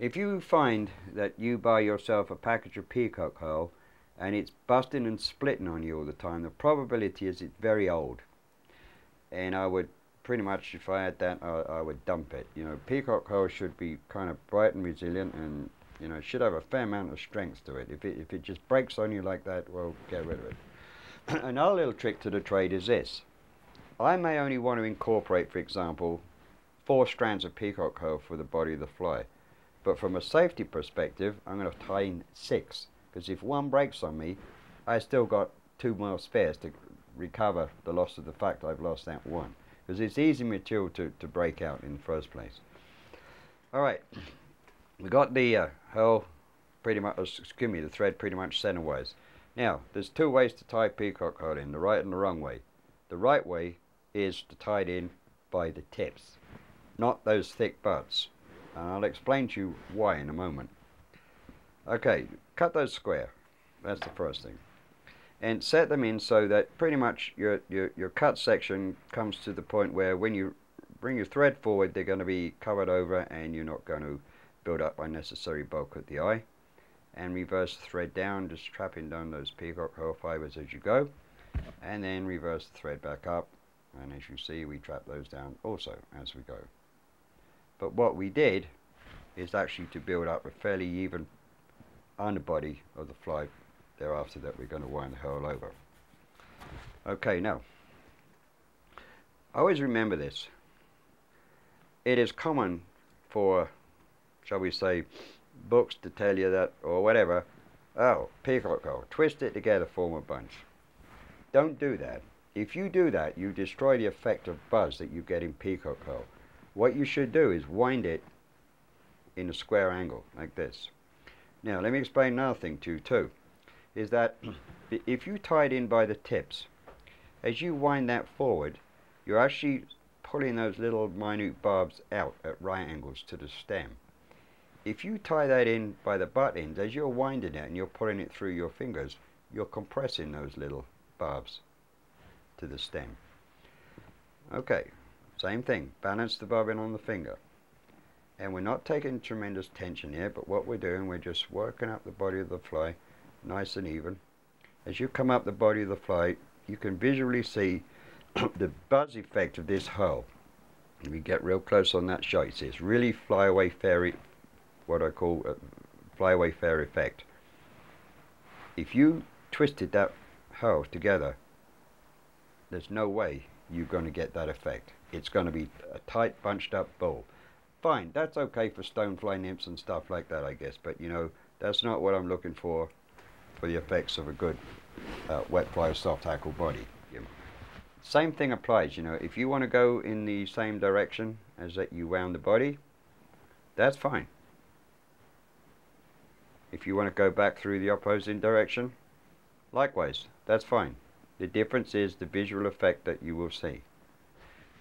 If you find that you buy yourself a package of peacock herl and it's busting and splitting on you all the time, the probability is it's very old. And I would pretty much, if I had that, I, I would dump it. You know, peacock herl should be kind of bright and resilient and, you know, should have a fair amount of strength to it. If it, if it just breaks on you like that, well, get rid of it. Another little trick to the trade is this. I may only want to incorporate, for example, four strands of peacock herl for the body of the fly. But from a safety perspective, I'm going to tie in six. Because if one breaks on me, I still got two more spares to recover the loss of the fact I've lost that one. Because it's easy material to, to break out in the first place. Alright, we got the uh, pretty much, excuse me, the thread pretty much centerwise. Now, there's two ways to tie peacock herl in, the right and the wrong way. The right way is to tie it in by the tips, not those thick buds. And I'll explain to you why in a moment. Okay, cut those square. That's the first thing. And set them in so that pretty much your, your, your cut section comes to the point where when you bring your thread forward, they're going to be covered over and you're not going to build up unnecessary bulk at the eye. And reverse the thread down, just trapping down those peacock herl fibers as you go. And then reverse the thread back up and as you see we trap those down also as we go but what we did is actually to build up a fairly even underbody of the fly thereafter that we're going to wind the herl over. Okay now I always remember this. It is common for shall we say books to tell you that or whatever oh peacock herl twist it together form a bunch. Don't do that. If you do that, you destroy the effect of buzz that you get in peacock herl. What you should do is wind it in a square angle, like this. Now, let me explain another thing to you, too. Is that if you tie it in by the tips, as you wind that forward, you're actually pulling those little minute barbs out at right angles to the stem. If you tie that in by the butt ends, as you're winding it and you're pulling it through your fingers, you're compressing those little barbs to the stem. Okay, same thing, balance the bobbin on the finger. And we're not taking tremendous tension here, but what we're doing, we're just working up the body of the fly nice and even. As you come up the body of the fly, you can visually see the buzz effect of this. And we get real close on that shot. You see, it's really flyaway fairy, what I call uh, a flyaway fair effect. If you twisted that herl together, there's no way you're going to get that effect. It's going to be a tight, bunched up ball. Fine, that's okay for stonefly nymphs and stuff like that, I guess. But, you know, that's not what I'm looking for for the effects of a good uh, wet fly soft hackle body. Same thing applies, you know. If you want to go in the same direction as that you wound the body, that's fine. If you want to go back through the opposing direction, likewise, that's fine. The difference is the visual effect that you will see.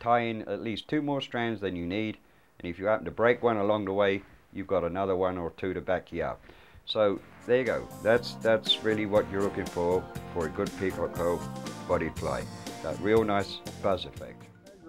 Tie in at least two more strands than you need, and if you happen to break one along the way, you've got another one or two to back you up. So there you go. That's that's really what you're looking for for a good peacock herl body fly. That real nice buzz effect.